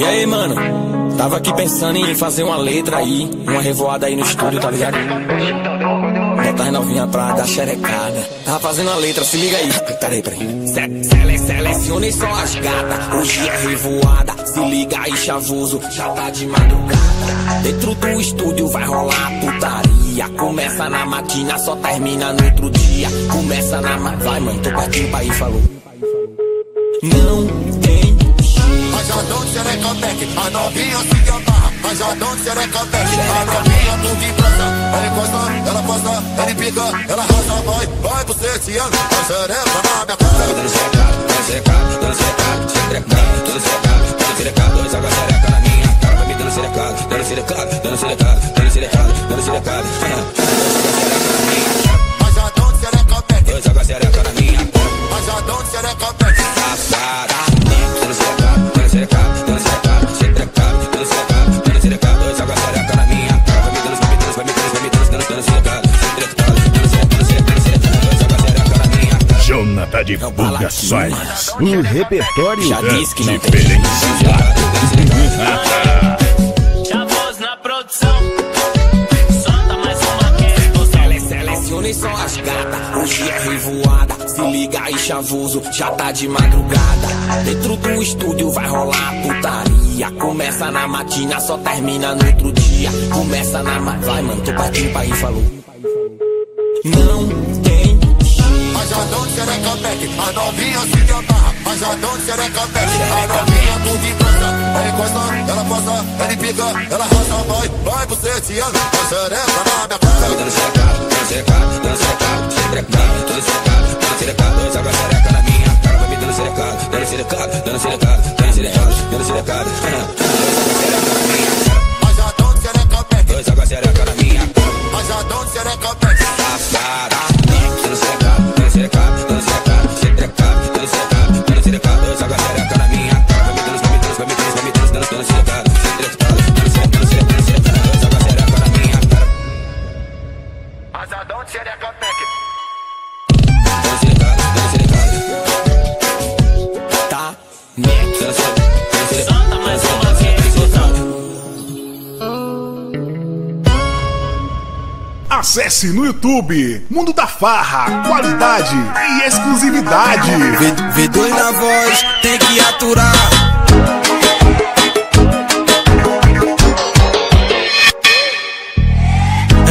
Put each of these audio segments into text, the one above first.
E aí, mano? Tava aqui pensando em fazer uma letra aí, uma revoada aí no estúdio, tá ligado? Botar as novinha pra dar xerecada. Tava fazendo uma letra, se liga aí. Peraí, peraí. Se, sele, selecione só as gatas. Hoje é revoada. Se liga aí, chavoso, já tá de madrugada. Dentro do estúdio vai rolar putaria. Começa na matina, só termina no outro dia. Começa na. ma- Vai, mano, tô partindo pra aí, falou. Não Rajadão de xerecateque, a novinha se amarra Rajadão de xerecateque, a novinha do vibrança Ela encosta, ela posta, ela pica, ela raça Vai, vai pro setiano, a xereca na minha cara Dando xerecado, dando xerecado, dando xerecado, xerecado, dando xerecado, dando xerecado, dois água xereca na minha cara, vai me dando xerecado, dando xerecado, dando xerecado, dando xerecado, dando xerecado, Rajadão de xerecateque, dois água xereca na minha cara, xerecado, dois água xereca na minha cara, vai me dando, vai me dando, vai me dando, vai me dando, dando, dando xerecado, xerecado, dando xerecado, dando xerecado, xerecado, dois água xereca na minha cara. Jonathan de Bugações. Um repertório Já é disse que não tem diferenciado. só as gatas. Hoje é revoada. Se liga aí, chavoso, já tá de madrugada. Dentro do estúdio vai rolar putaria. Começa na matina, só termina no outro dia. Começa na. ma- Vai, mano, tô partindo pra aí, falou. Não tem Rajadão de xerecateque, a novinha se amarra Rajadão de xerecateque, a novinha do vibrança Ela encosta, ela posta, ela pica, ela raça Vai, vai pro setiano, a xereca na minha cara dando xerecado, dando xerecado, Acesse no YouTube. Mundo da Farra, qualidade e exclusividade. V, V2 na voz, tem que aturar.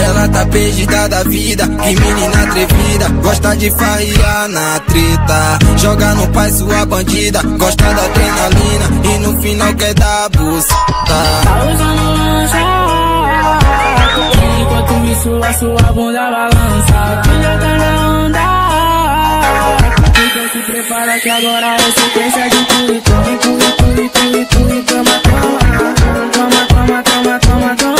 Ela tá perdida da vida, que menina atrevida. Gosta de farriar na treta. Joga no pai sua bandida. Gosta da adrenalina e no final quer dar buceta Tá usando Enquanto isso a sua bunda balança. Filha tá na onda. Então se prepara que agora é sequência de tudo e toma, tudo, toma, toma Toma, toma, toma, toma, toma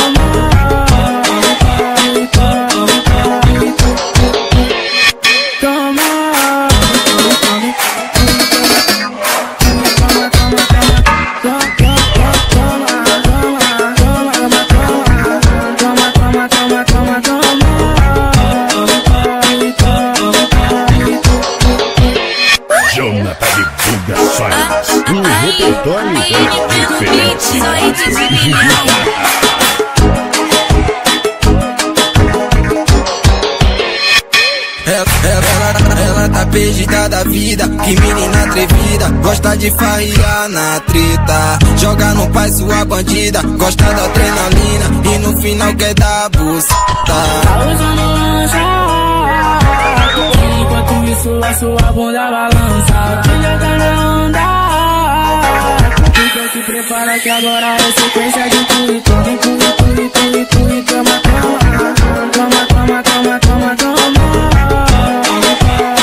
Jonathan de Bugações. Um repertório é. Ela, ela, ela tá perdida da vida, que menina atrevida Gosta de farriar na treta Joga no pai sua bandida Gosta da adrenalina e no final quer dar buceta Tá usando lancha Isso a sua bunda balança. Filha tá na onda. Então se prepara que agora é sequência de tudo e toma, tudo, tudo, tudo, tudo, toma, toma Toma, toma, toma, toma, toma. Acesse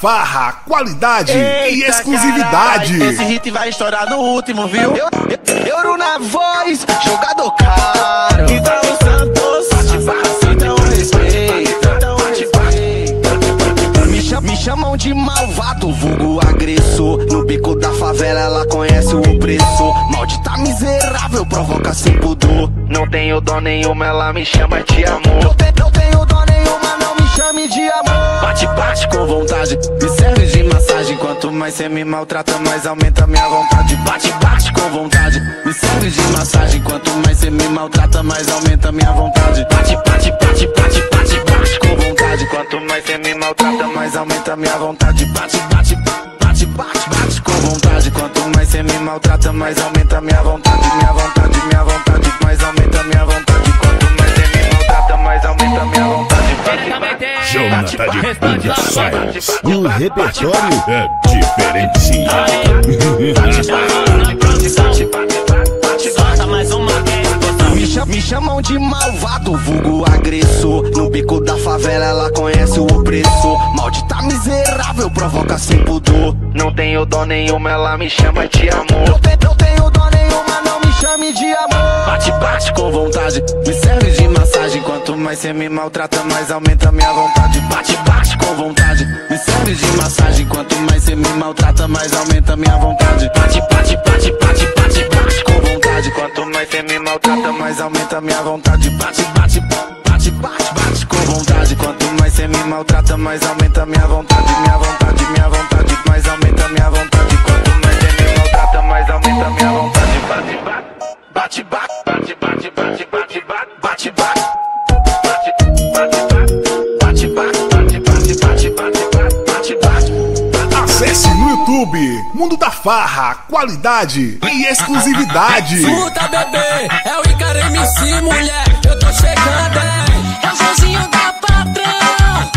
Farra, qualidade e Eita, exclusividade. caralho, Esse hit vai estourar no último, viu? Eu, eu, euro na voz, jogador caro. Então Santos, bate, bate, então respeita. Então respeita. Me, cham- me chamam de malvado, vulgo agressor. No bico da favela ela conhece o opressor. Maldita miserável, provoca sem pudor. Não tenho dó nenhuma, ela me chama de amor. Não, te- não nenhuma, de amor. Bate, bate com vontade, me serve de massagem. Quanto mais cê me maltrata, mais aumenta minha vontade. Bate, bate com vontade, me serve de massagem. Quanto mais cê me maltrata, mais aumenta minha vontade. Bate, bate, bate, bate, bate, bate com vontade. Quanto mais cê me maltrata, mais aumenta minha vontade. Bate, bate, bate, bate, bate com vontade. Quanto mais cê me maltrata, mais aumenta minha vontade, minha vontade, Jonathan de Produções. O repertório É diferenciado. Me chamam de malvado, vulgo agressor. No bico da favela ela conhece o opressor. Maldita miserável, provoca sem pudor. Não tenho dó nenhuma, ela me chama de amor. Chame de amor. Bate, bate com vontade, me serve de massagem. Quanto mais cê me maltrata, mais aumenta minha vontade. Bate, bate com vontade, me serve de massagem. Quanto mais cê me maltrata, mais aumenta minha vontade. Bate, bate, bate, bate, bate, bate com vontade. Quanto mais cê me maltrata, mais aumenta minha vontade. Bate, bate, bate, bate, bate com vontade. Quanto mais cê me maltrata, mais aumenta minha vontade, minha vontade, minha vontade, mais aumenta minha vontade. Minha vontade. Bate, bate, bate, bate, bate, bate, bate, bate, bate, bate. Acesse no YouTube Mundo da Farra, qualidade e exclusividade. Escuta, bebê, é o Icaro MC, mulher. Eu tô chegando? É o Joãozinho da patrão,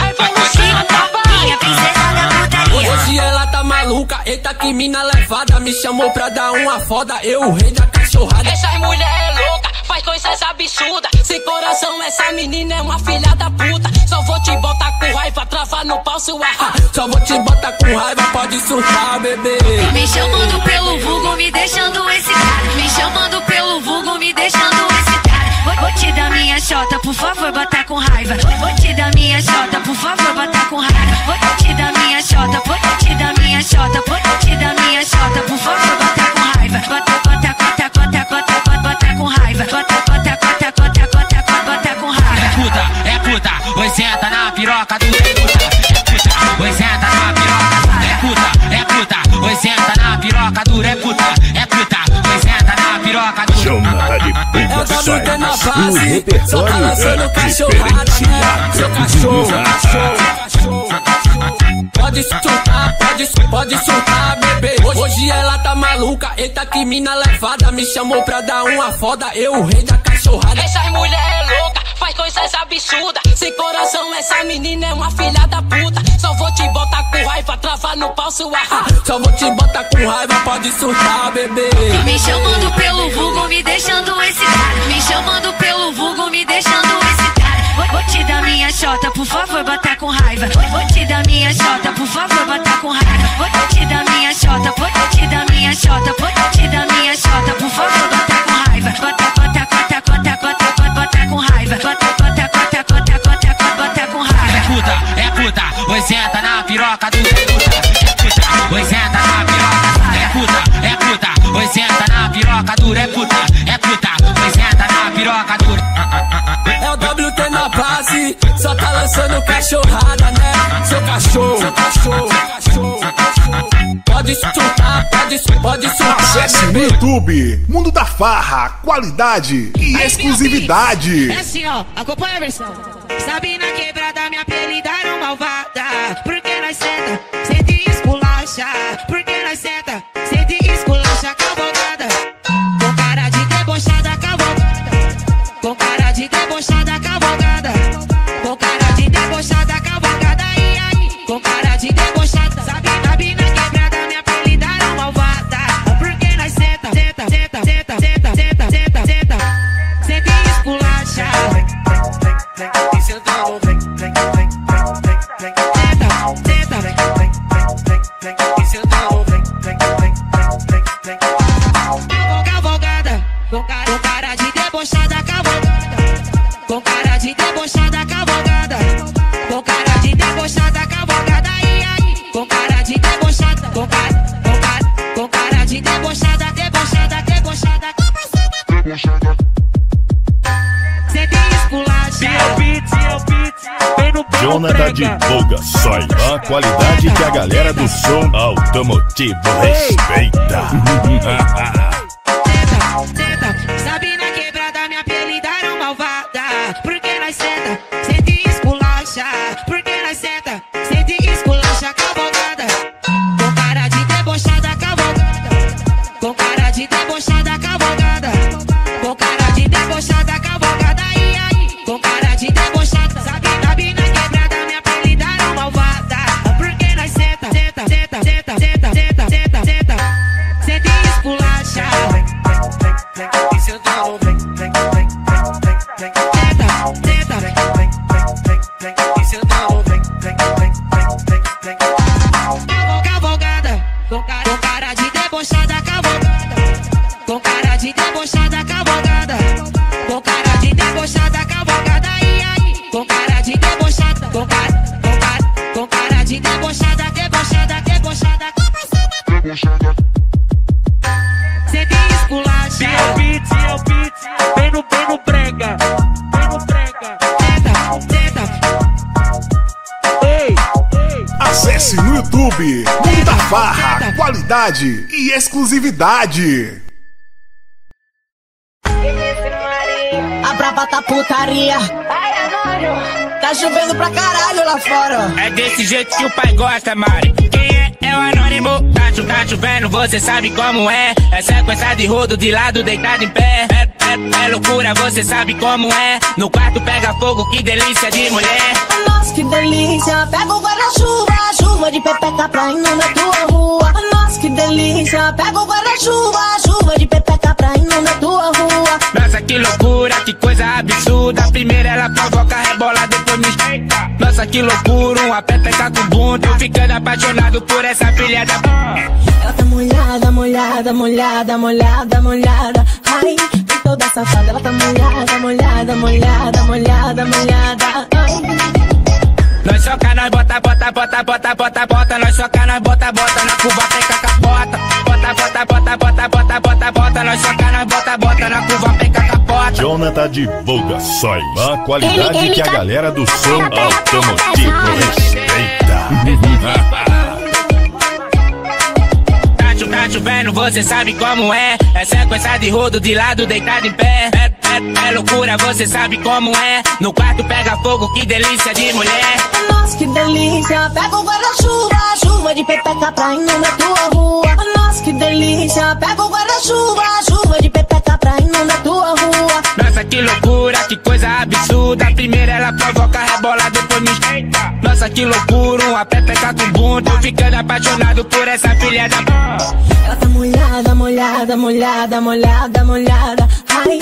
a evolução da barra. princesa da. Hoje ela tá maluca, eita que mina levada. Me chamou pra dar uma foda, eu o rei da cachorrada. Essas mulher é louca, faz coisas absurdas. Sem coração, essa menina é uma filha da puta. Só vou te botar com raiva, travar no pau seu arra. Só vou te botar com raiva, pode surtar, bebê. Me chamando pelo vulgo, me deixando excitada. Me chamando pelo vulgo, me deixando excitada. Vou, vou te dar minha chota, por favor, bota com raiva. Vou, te dar minha chota, por favor, bota É o WT na base, só tá lançando é cachorrada, né? Seu cachorro, cachorro, cachorro. Pode surtar, pode, pode surtar, bebê. Hoje, hoje ela tá maluca, eita que mina levada. Me chamou pra dar uma foda, eu o rei da cachorrada. Essas mulher é louca, faz coisas absurdas. Sem coração, essa menina é uma filha da puta. Só vou te botar com raiva, travar no pau arra. Só vou te botar com raiva, pode surtar, bebê. Me chamando pelo vulgo, me deixando excitada. Me chamando pelo vulgo, me deixando excitada. Vou, vou te dar minha chota, por favor, bota com raiva. Vou, te dar minha chota, por favor, bota com raiva. Vou, vou te dar minha chota, vou, te dar minha chota, vou, senta na piroca do puta, oi senta na piroca, é puta, é puta, oi senta na piroca do é puta, é puta, oi senta na piroca do É o WT na base, só tá lançando cachorrada, né? Seu cachorro, seu cachorro, cachorro, cachorro. Pode surtar, pode, pode surtar. Acesse no YouTube Mundo da Farra, qualidade e exclusividade. É assim, ó, acompanha a versão. Sabe na quebrada, minha apelidaram malvada. Porque nós senta, senta e esculacha. Porque nós senta Divulgações. A qualidade que a galera do som automotivo respeita. qualidade e exclusividade. A braba tá putaria. Tá chovendo pra caralho lá fora. É desse jeito que o pai gosta, Mari. Quem é? É o anônimo. Tá, chu- tá chovendo, você sabe como é. É sequência de rodo de lado, deitado em pé. É, é, é loucura, você sabe como é. No quarto pega fogo, que delícia de mulher. Nossa, que delícia. Pega o guarda-chuva, chuva de pepeca pra ir na tua rua. Que delícia. Pega o guarda-chuva, chuva de pepeca pra na tua rua. Nossa, que loucura, que coisa absurda. Primeiro ela provoca, rebola, depois me esquenta. Nossa, que loucura, uma pepeca com bunda. Eu ficando apaixonado por essa filha da. Ela tá molhada, molhada, molhada, molhada, molhada. Ai, toda safada. Ela tá molhada, molhada, molhada, molhada, molhada. Ai. Nós soca, nós bota, bota, bota, bota, bota, bota. Nós soca, nós bota, bota na curva, peca capota. Bota, bota, bota, bota, bota, bota, bota. Nós soca, nós bota, bota na curva, peca capota. Jonathan Divulgações. A qualidade que a galera do som automotivo respeita. Tá, tá chovendo, você sabe como é. É sequência de rodo de lado, deitado em pé. É, é, loucura, você sabe como é. No quarto pega fogo, que delícia de mulher. Nossa, que delícia. Pega o guarda-chuva, chuva de pepeca pra ir na tua rua. Nossa, que delícia. Pega o guarda-chuva, chuva de pepeca pra ir na tua rua. Nossa, que loucura, que coisa absurda. Primeiro ela provoca, rebola, depois me esquenta. Nossa, que loucura, uma pepeca com bunda. Eu ficando apaixonado por essa filha da. Ela tá molhada, molhada, molhada, molhada, molhada. Ai,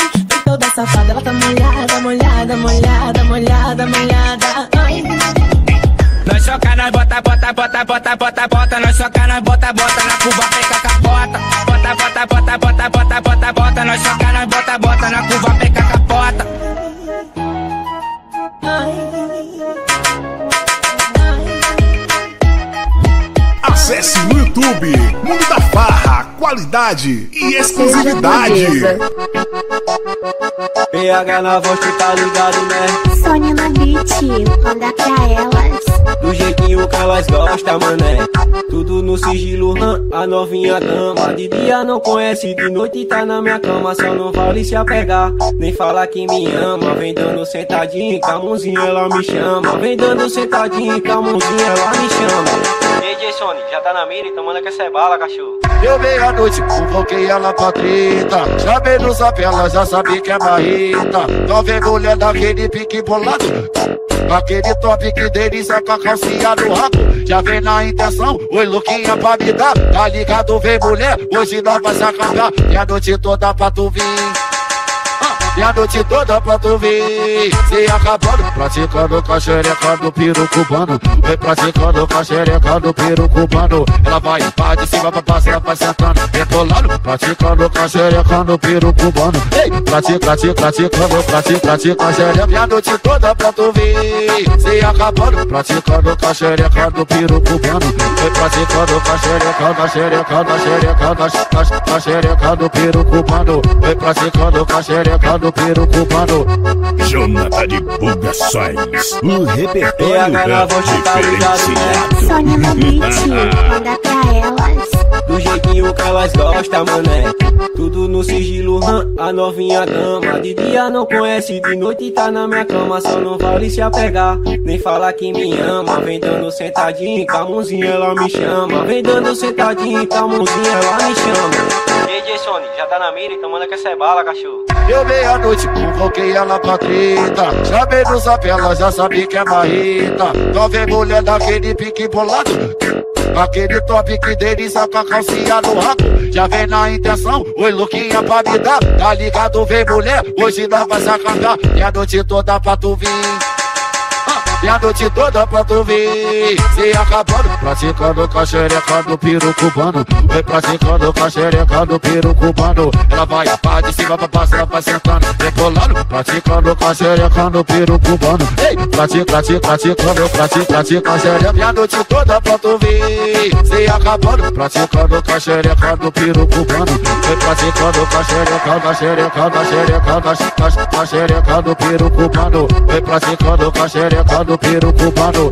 toda safada. Ela tá molhada, molhada, molhada, molhada, molhada. Ai. Nós soca, nós bota, bota, bota, bota, bota, bota. Nós soca, nós bota, bota na curva, peca capota. Bota, bota, bota, bota, bota, bota, bota. Nós soca, nós bota, bota na curva, peca capota. Acesse no YouTube Mundo da Farra, qualidade e exclusividade. PH na voz, tu tá ligado, né? Sônia no beat, manda pra elas. Do jeitinho que elas gostam, mané. Tudo no sigilo, hã? a novinha dama. De dia não conhece, de noite tá na minha cama. Só não vale se apegar, nem falar que me ama. Vem dando sentadinho, com a mãozinha ela me chama. Vem dando sentadinho, com a mãozinha ela me chama. DJ Sony, já tá na mira, então manda que essa é bala, cachorro. Eu meia-noite, convoquei ela pra treta. Chamei no zap, ela já sabia que é marreta. Não vem mulher daquele pique bolado. Aquele top que delícia com calcinha no rabo. Já vem na intenção, oi louquinha pra me dar. Tá ligado, vem mulher, hoje nós vai se acabar. E a noite toda pra tu vir. Ah, E a noite toda pra tu ver Se acabando Praticando com a xereca do piru cubano Vem praticando com a xereca do piru cubano Ela vai pra de cima pra baixo, ela vai sentando Rebolando Praticando com a xereca do piru cubano Ei, pratica, pratica, praticando Pratica, pratica a xereca E a noite toda pra tu ver Se acabando Praticando com a xereca do piru cubano Vem praticando com a xereca da xereca da xereca da, xereca do piru cubano Vem praticando com a xereca do piru cubano Jonathan de Bugações, o repertório dar diferenciado. Sônia Mobit, manda pra elas. Do jeitinho que elas gostam, mané. Tudo no sigilo, hum, a novinha dama. De dia não conhece, de noite tá na minha cama. Só não vale se apegar, nem falar que me ama. Vem dando sentadinho, com a mãozinha ela me chama. Vem dando sentadinho, com a mãozinha ela me chama. Ei, Jason, já tá na mira, então manda que essa é bala, cachorro. Eu meia-noite convoquei ela pra treta. Chamei no zap, ela já sabe que é marreta Então vem mulher daquele pique bolado. Aquele top que delícia com a calcinha no rabo. Já vem na intenção, oi louquinha pra me dar. Tá ligado, vem mulher, hoje nós vai sacanar E a noite toda pra tu vir e a noite toda pra tu ver Se acabando Praticando com a xereca do piru cubano Vem praticando com a xereca do piru cubano Ela vai pra de cima pra ela vai sentando Rebolando Praticando com a xereca do piru cubano Ei, pratica, pratica, praticando Pratica, pratica a xereca E a noite toda pra tu ver Se acabando Praticando com a xereca do piru cubano Vem praticando com a xereca da xereca da xereca da, da xereca do piru cubano Vem praticando com a xereca do cubano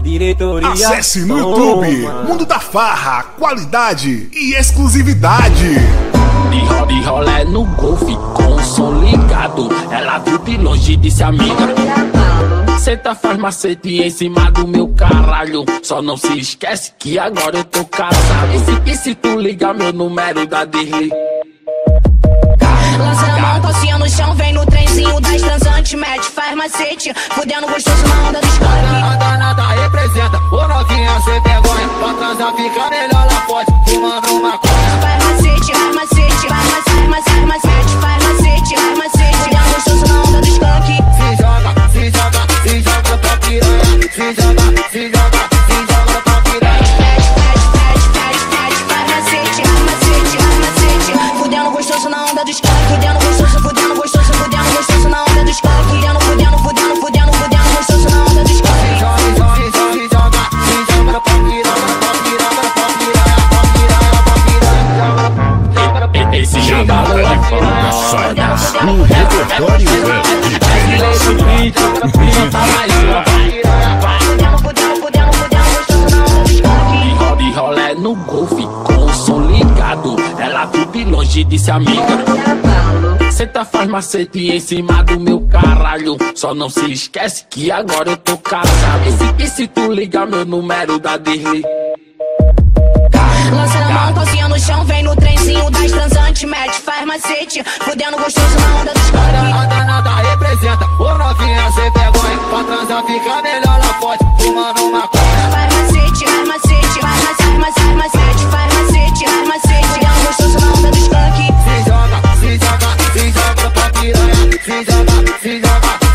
Diretoria. Acesse no YouTube Mundo da Farra, qualidade e exclusividade. De ro- de rolé no golfe com o som ligado. Ela viu de longe e disse amiga. Senta faz macete em cima do meu caralho. Só não se esquece que agora eu tô casado. E se, e se tu ligar meu número da Dirley? Lança a mão, no chão, vem no trenzinho das transantes, mete, faz macete, fudendo gostoso na onda do skunk. Nada, nada representa, ô novinha cê vergonha Pra transar fica melhor lá pode, fumando uma coisa Faz macete, faz macete, faz macete, macete, macete, faz macete, faz macete, fudendo gostoso na onda do skunk. Se joga, se joga, se joga pra piranha Se joga, se joga, se joga pra piranha fudendo gostoso na onda do skunk. Fudendo gostoso, fudendo skunk. De ro- de rolé no golfe com o som ligado. Ela viu de longe disse amiga. Senta faz macete em cima do meu caralho. Só não se esquece que agora eu tô casado. E se, e se tu ligar meu número da Dirley? Lança no chão, vem no trenzinho das transantes, mete, faz macete, fudendo gostoso na onda do skunk. Nada, nada representa, ô novinha cê vergonha Pra transar fica melhor lá pode, fumando uma coisa Faz macete, faz macete, faz macete, macete, macete, faz macete, faz macete, fudendo gostoso na onda do skunk. Se joga, se joga, se joga pra piranha se joga, se joga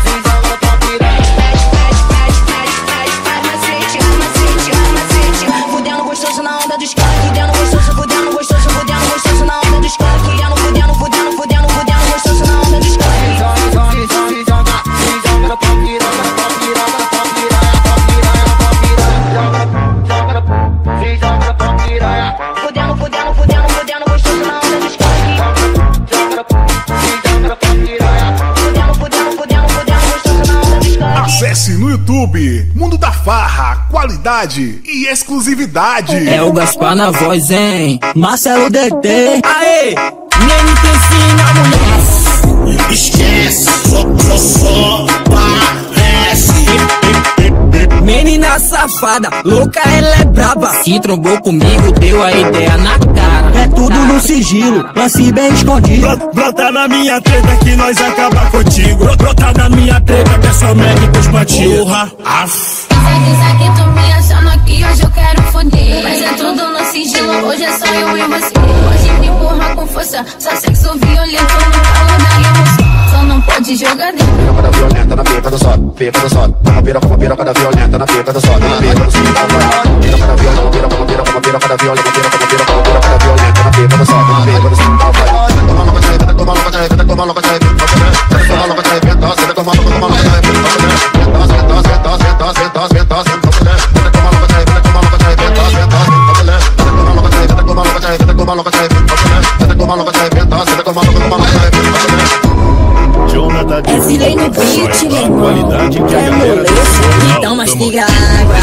qualidade e exclusividade. É o Gaspar na voz, hein? Marcelo DT. Aê! Nem te ensina, mulher. Esquece, só, só, só parece. Menina safada, louca, ela é braba. Se trombou comigo, deu a ideia na cara. É tudo no sigilo, lance bem escondido. Brota na minha treta que nós acaba contigo. Brota na minha treta que é só médicos bandidos. Porra, af. Tu me hoje eu quero foder. Mas é tudo no sigilo, hoje é só eu e você. Hoje me empurra com força, só sexo violento no calo da emoção. Só não pode jogar dentro. Piroca da violenta na pica do sol, pica do sol. Uma piroca, uma piroca da violenta na pica do sol, na pica do sol. Piroca da violenta, piroca, uma piroca, uma piroca da violenta, piroca, uma piroca, uma piroca da violenta na pica do sol, na pica do sol. Toma louca, tchai, toma louca, tchai, toma louca, tchai, toma louca, venta, senta, toma louca, toma louca, tchai, venta, senta, senta, senta, senta, senta, senta, senta, toma senta, senta, Jonathan de no beat, meu a irmão. qualidade que a Quer galera do moleza? som Então mastiga água.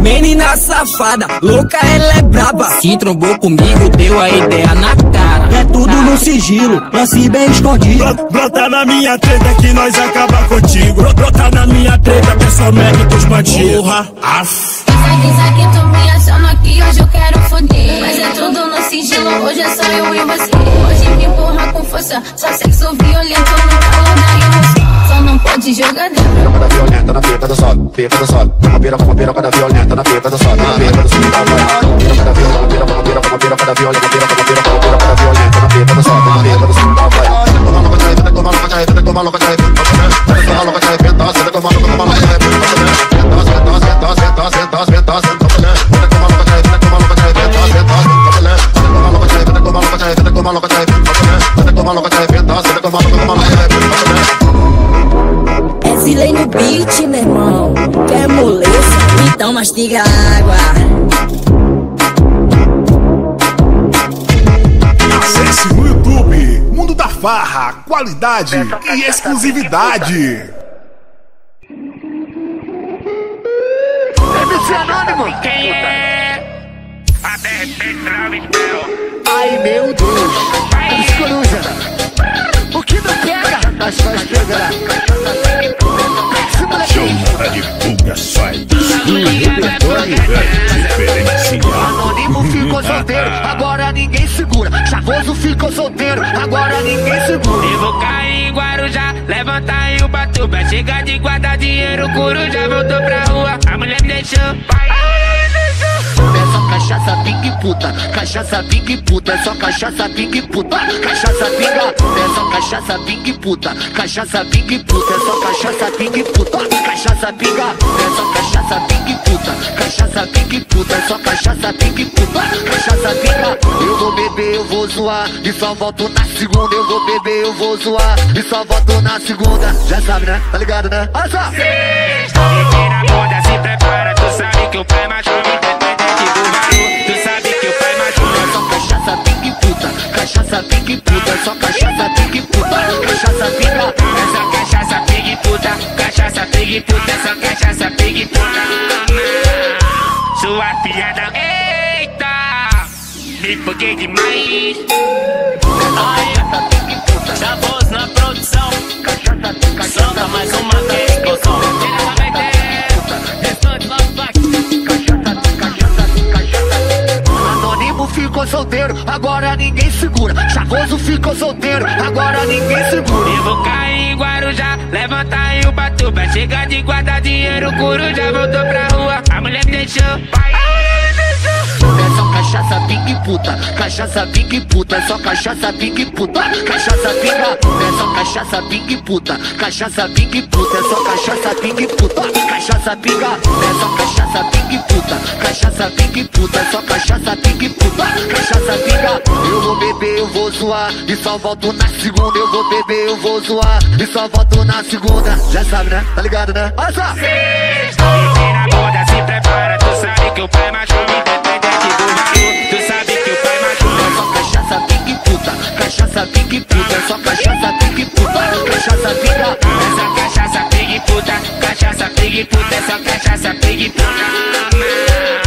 Menina safada, louca, ela é braba. Se trombou comigo, deu a ideia na cara. É tudo no sigilo, lance bem escondido. Bro- Brota na minha treta que nós acaba contigo. Bro- Brota na minha treta, pessoal mete pros bandidos. Porra, af. Pensa que tu me achando aqui, hoje eu quero foder. Mas é tudo no sigilo, hoje é só eu e você. Hoje me empurra com força, só sexo violento no calor da emoção. Só não pode jogar dentro. Piroca da violenta na pica do sol, pica do sol. Uma piroca, uma piroca da violenta na pica do sol, na pica do sol. Piroca da violenta, piroca, uma piroca, uma piroca da violenta, uma piroca, uma piroca, uma piroca da violenta na pica do sol, na pica do sol. Toma louca, tchai, venta, toma louca, tchai, venta, toma louca, tchai, venta, toma louca, tchai, venta, senta, toma louca, toma louca, tchai, venta, senta, senta, senta, senta, senta, senta, senta, toma louca, tchai, venta, toma louca, tchai, venta, senta, senta, toma louca, tchai, venta, toma louca, tchai, venta, toma louca, tchai, venta, senta, toma louca, tchai, venta, senta, toma louca, toma louca, tchai, venta, É Zilei no beat, meu irmão. Quer moleza? Então mastiga água. YouTube Mundo da Farra, qualidade e exclusividade. MC Anônimo. Quem é? Até Ai meu Deus. Os coruja. O que não pega? Esse molequinho. Jonathan de Fuga sai do repertório é diferenciado. Anônimo ficou solteiro, agora ninguém segura. Chavoso ficou solteiro, agora ninguém segura. Eu vou cair em Guarujá, levantar em Ubatuba. Chega de guardar dinheiro, coruja voltou pra rua. A mulher me deixou, pai. É só cachaça, pingue puta, cachaça, pingue puta, é só cachaça, pingue puta, cachaça, pinga, é só cachaça, pingue puta, cachaça, pingue puta, é só cachaça, pingue puta, cachaça, pinga, é só cachaça, pingue puta, cachaça, pingue puta, é só cachaça, pingue puta, cachaça, pinga. Eu vou beber, eu vou zoar, e só volto na segunda. Eu vou beber, eu vou zoar, e só volto na segunda. Já sabe, né? Tá ligado, né? Olha só! Vira a bunda, se prepara, tu sabe que o pai matou Cachaça, pingue puta, cachaça, pingue puta, é só cachaça, pingue puta, cachaça. É só cachaça, pig puta, cachaça, pig puta, é só cachaça, pig puta. Sua piada, eita, me foguei demais. Aí, Já voz na produção. Solta mais uma que é explosão. Anônimo ficou solteiro, agora ninguém segura. Chavoso ficou solteiro, agora ninguém segura. Eu vou cair em Guarujá, levantar em Ubatuba. Chega de guardar dinheiro, coruja voltou pra rua. A mulher deixou, pai. É cachaça, pingue puta, cachaça, pingue puta, é só cachaça, pingue puta, cachaça, pinga. É só cachaça, pingue puta, cachaça, pingue puta, é só cachaça, pingue puta, cachaça, pinga. É só cachaça, pingue puta, cachaça, pingue puta, é só cachaça, pingue puta, cachaça, pinga. Eu vou beber, eu vou zoar, e só volto na segunda. Eu vou beber, eu vou zoar, e só volto na segunda. Já sabe, né? Tá ligado, né? Olha só! Vira a bunda, se prepara, tu sabe que o pai matou cachaça, pingue puta, é só cachaça, pingue puta, cachaça. É só cachaça, pig puta, cachaça, pig puta, é só cachaça, pig puta.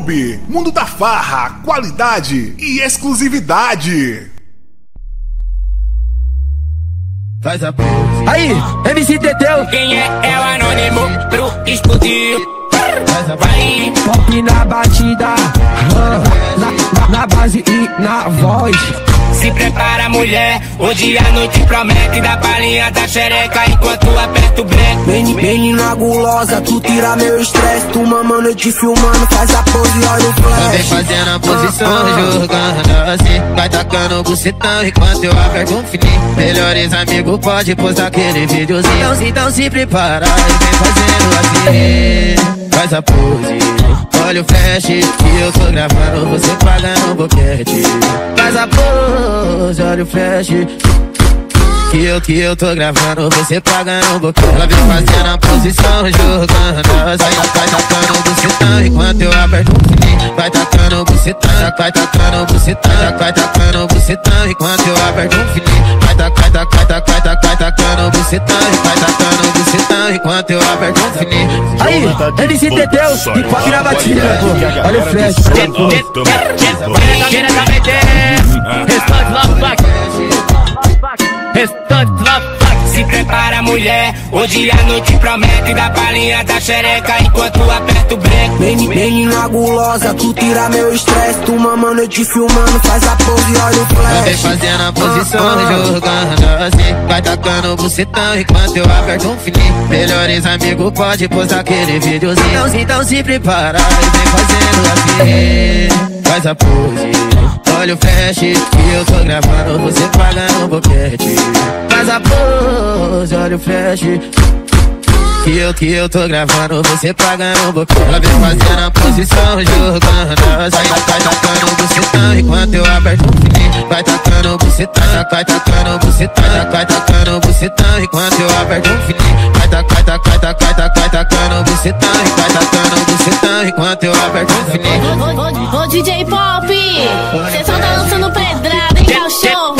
YouTube Mundo da Farra, qualidade e exclusividade. Faz a Aí, MC Teteu. Quem é? É o anônimo pro explodir. Vai, Pop na batida, na, na, na base e na voz. Se prepara mulher. Hoje a noite promete da palhinha da xereca Enquanto aperta o breque Meni- Menina gulosa, tu tira meu estresse. Tu mamando eu te filmando, faz a pose e olha o Vem flash. fazendo a posição, jogando assim. Vai tacando o bucetão enquanto eu aperto um fininho Melhores amigos, pode postar aquele videozinho. Então, então se prepara e vem fazendo assim. Faz a pose, olha o flash Que eu tô gravando, você paga no boquete. Faz a pose, olha o flash que eu, que eu tô gravando, você paga no boquete Ela vem fazendo a posição, jogando Vai, vai tacando o bucetão. Enquanto eu aperto o fininho Vai tacando o bucetão, vai tacando o bucetão Vai tacando o bucetão. Enquanto eu aperto o fininho Vai tacar, tacar, tacar, tacar, tacando o bucetão. Vai tacando o bucetão enquanto eu aperto o fininho Aí, MC Teteus, e pop na batida, pô. Olha o flash. Diretamente Restante Love Fuck Restante Fuck Se prepara mulher. Hoje a noite promete da palhinha da xereca. Enquanto aperta o Meni- Menina gulosa, tu tira meu estresse. Tu mamando eu te filmando, faz a pose e olha o Ela vem flash. fazendo a posição, jogando assim. Vai tacando o bucetão enquanto eu aperto um fininho Melhores amigos, pode postar aquele videozinho. Então, então se prepara e vem fazendo assim. Faz a pose, olha o flash Que eu tô gravando, você paga no boquete Faz a pose, olha o flash que eu, que eu tô gravando, você paga no boquete Ela vem fazendo a posição, jogando. Vai, vai tacando o bucetão enquanto eu aperto o fininho Vai tacando o bucetão, vai tacando o bucetão Vai tacando o bucetão enquanto eu aperto o fininho Vai tacar, tacar, tacar, tacar, tacando o bucetão Vai tacando o bucetão enquanto eu aperto o fininho Ô, DJ Pop, cê só tá lançando pedrada, hein, cachorro?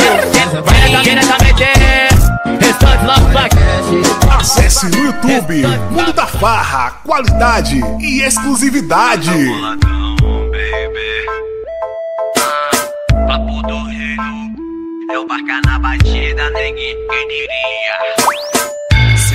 Vai diretamente Acesse no YouTube Mundo da Farra, qualidade e exclusividade. Papo do reino, eu barca na batida, ninguém quem diria.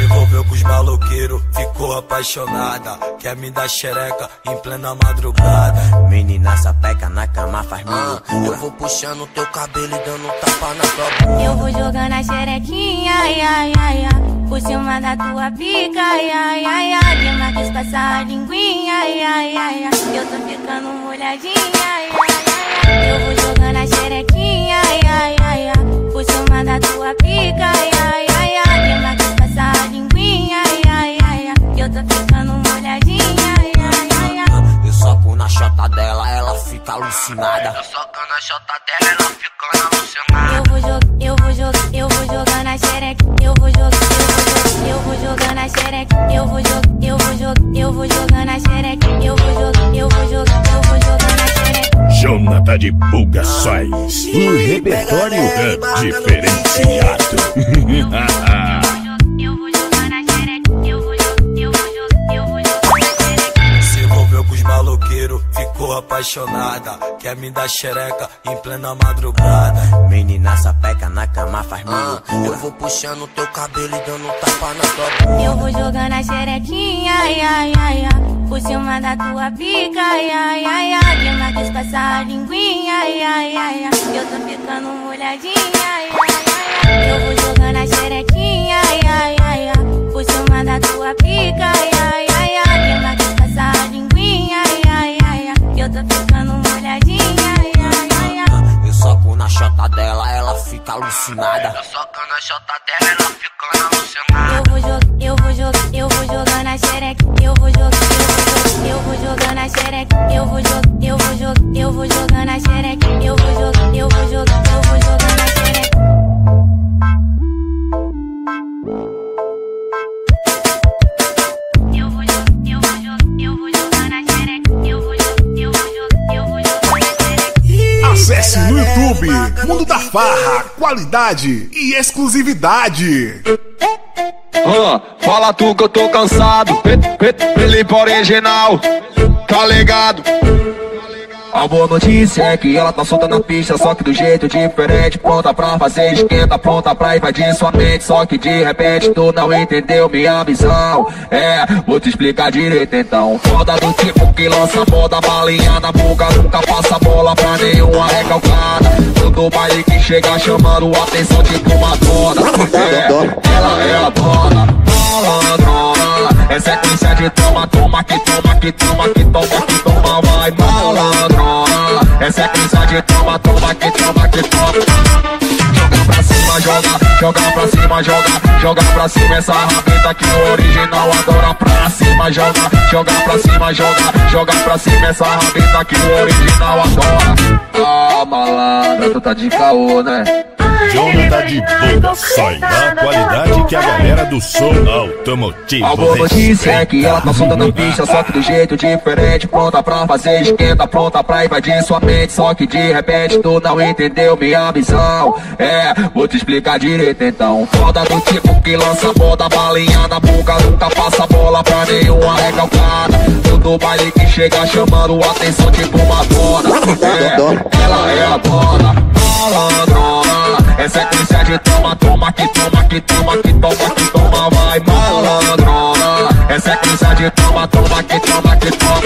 Envolveu com os maloqueiros, ficou apaixonada. Quer me dar xereca em plena madrugada. Menina sapeca na cama faz mano. Eu vou puxando teu cabelo e dando tapa na tua. Eu vou jogando a xerequinha, ai, ai, ai, ai. Por cima da tua pica, ai, ai, ai, ai. De Marcos passar a linguinha, ai, ai, ai, ai. Eu tô ficando molhadinha, ai, ai, ai, ai. Eu vou jogando a xerequinha, ai, ai, ai, ai. Por cima da tua pica, ai, ai, ai. Eu tô ficando molhadinha. Eu soco na chota dela, ela fica alucinada. Eu socando a chota dela, ela ficando alucinada. Eu vou jogar, eu vou jogar, eu vou jogar na xereca, eu vou jogar, eu vou jogar na xereca, eu vou jogar, eu vou jogar, eu vou jogar na xereca, eu vou jogar, eu vou jogar, eu vou jogar na xereca. Jonathan de Bugações. O repertório diferenciado. ficou apaixonada. Quer me dar xereca em plena madrugada. Menina sapeca na cama faz mano. Eu vou puxando teu cabelo e dando tapa na tua bunda. Eu vou jogando a xerequinha, ai, ai, ai, ai. Por cima da tua pica, ai, ai, ai, ai. De Marcos passar a linguinha, ai, ai, ai, ai. Eu tô ficando molhadinha, ai, ai, ai, ai. Eu vou jogando a xerequinha, ai, ai, ai, ai. Por cima da tua pica, ai, ai, ai. Tô ficando molhadinha, ai, ai, ai, ai. Eu soco na chota dela, ela fica alucinada. Eu socando a chota dela, ela ficando alucinada. Eu vou jogar, eu vou jogar, eu vou jogar na xereca, eu vou jogar, eu vou jogar na xereca, eu vou jogar, eu vou jogar, eu vou jogar na xereca, eu vou jogar, eu vou jogar, no YouTube Mundo da Farra, qualidade e exclusividade. Ah, fala tu que eu tô cansado. Felipe original, tá ligado? A boa notícia é que ela tá solta na pista, só que do jeito diferente. Pronta pra fazer esquenta, pronta pra invadir sua mente. Só que de repente tu não entendeu minha visão. É, vou te explicar direito então. Foda do tipo que lança moda, balinha na boca, nunca passa bola pra nenhuma recalcada. Todo baile que chega chamando a atenção tipo uma dona. É, ela é a dona, malandrona. É sequência de toma, toma, que toma, que toma, que toma, que toma, vai malandrona. De toma, toma, que toma, que toma. Joga pra cima, joga, joga pra cima, joga, joga pra cima essa rabeta que o original adora pra cima, joga, joga pra cima, joga, joga pra cima essa rabeta que o original adora. Ah, malandra, tu tá de caô, né? Jonathan de Buga, sai da qualidade que a galera do som automotivo A boa notícia é que ela tá solta na pista, só que do jeito diferente. Pronta pra fazer esquenta, pronta pra invadir sua mente. Só que de repente tu não entendeu minha visão. É, vou te explicar direito então. Foda do tipo que lança moda, balinha na boca, nunca passa bola pra nenhuma recalcada. Todo baile que chega chamando atenção, tipo uma dona. É, ela é a dona, malandrona. É sequência de toma, toma, que toma, que toma, que toma, que toma, vai malandrona. É sequência de toma, toma, que toma, que toma.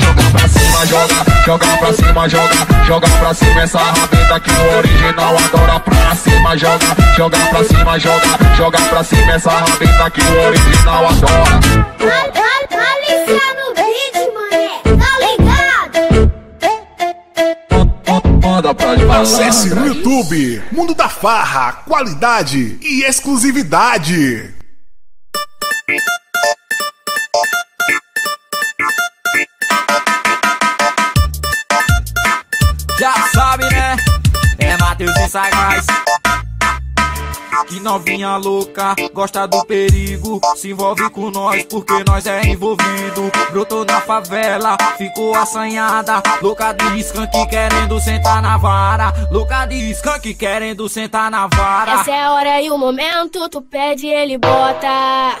Joga pra cima, joga, joga pra cima, joga, joga pra cima essa rabeta que o original adora pra cima, joga, joga pra cima, joga, joga pra cima essa rabeta que o original adora. Pra de Acesse no YouTube Mundo da Farra, qualidade e exclusividade. Já sabe, né? É Matheus e Sagaz. Que novinha louca, gosta do perigo. Se envolve com nós porque nós é envolvido. Brotou na favela, ficou assanhada. Louca de skunk querendo sentar na vara. Louca de skunk querendo sentar na vara. Essa é a hora e o momento, tu pede ele bota.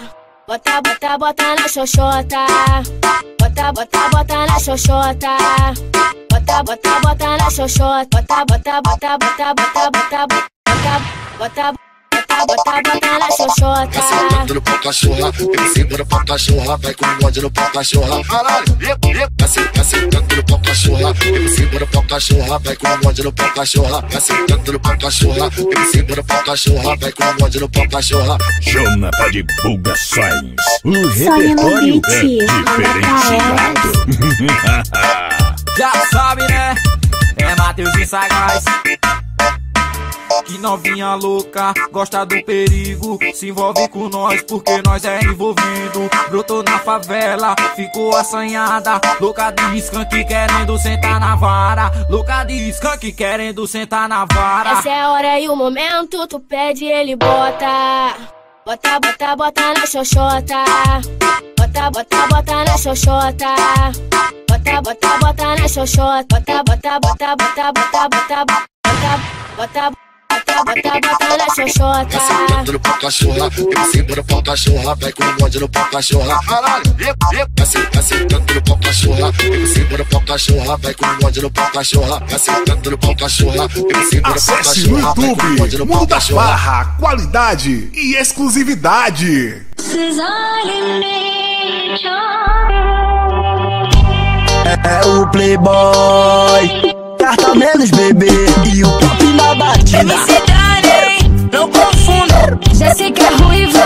Bota, bota, bota na xoxota. Bota, bota, bota na xoxota. Bota, bota, bota na xoxota. Bota, bota, bota, bota, bota, bota, bota, bota, bota, bota, bota na xoxota. Sentando no pau cachorra, do pau cachorra, vai com ódio no pau cachorra. Caralho, tá se- tá sentando no pau cachorra, do pau cachorra, vai com ódio no pau cachorra. Tá sentando no pau cachorra, do pau cachorra, vai com ódio no pau cachorra. Jonathan de Bugações. O repertório é diferenciado. Já sabe, né? É Matheus e Sagaz. Que novinha louca, gosta do perigo. Se envolve com nós porque nós é envolvido. Brotou na favela, ficou assanhada. Louca de skunk querendo sentar na vara. Louca de skunk querendo sentar na vara. Essa é a hora e o momento, tu pede ele bota. Bota, bota, bota na xoxota. Bota, bota, bota na xoxota. Bota, bota, bota na xoxota. Bota, bota, bota, bota, bota, bota, bota, bota, bota, bota, bota na xoxota. Sentando tá no pau cachorra, no pau cachorra, vai com o bode no pau cachorra. Caralho, tá, tá no pau cachorra, eu sento no pau cachorra, vai com o bode no pau cachorra. Tá sentando no pau cachorra. Acesse no YouTube, muda barra, qualidade e exclusividade. É, é o Playboy carta menos bebê e o pop na batida. não confunda. Jéssica Ruiva.